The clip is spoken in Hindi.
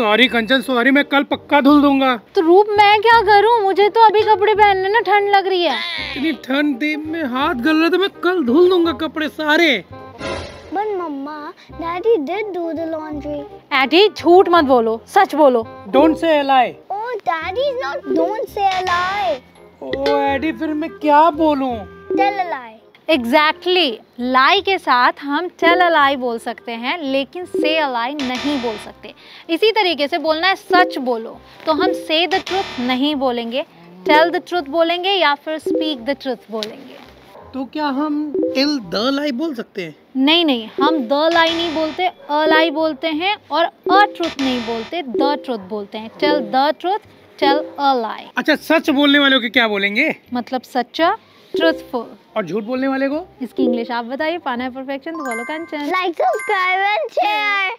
सॉरी कंचन सॉरी मैं कल पक्का धुल दूँगा तो रूप मैं क्या करूँ मुझे तो अभी कपड़े पहनने ना ठंड लग रही है इतनी ठंड ठंडी में हाथ गल रहा तो मैं कल धुल दूँगा कपड़े सारे But Mama, Daddy did do the laundry. Eddie झूठ मत बोलो सच बोलो don't say lie Oh, Daddy's not. Don't say a lie. Oh Eddie फिर मैं क्या बोलूँ Tell a lie. Exactly exactly. Lie के साथ हम टेल अलाई बोल सकते हैं लेकिन से अलाई नहीं बोल सकते। इसी तरीके से बोलना है सच बोलो। तो हम से द ट्रुथ नहीं बोलेंगे। टेल द ट्रुथ बोलेंगे या फिर स्पीक द ट्रुथ बोलेंगे। तो क्या हम टिल द लाई बोल सकते हैं? नहीं नहीं। हम द लाई नहीं बोलते अ लाई बोलते हैं और अ ट्रुथ नहीं बोलते द ट्रुथ बोलते हैं। Tell the truth tell a lie अच्छा सच बोलने वालों के क्या बोलेंगे? मतलब सच्चा ट्रुथफुल और झूठ बोलने वाले को? इसकी इंग्लिश आप बताइए पाना है परफेक्शन तो follow Kanchan like subscribe and share.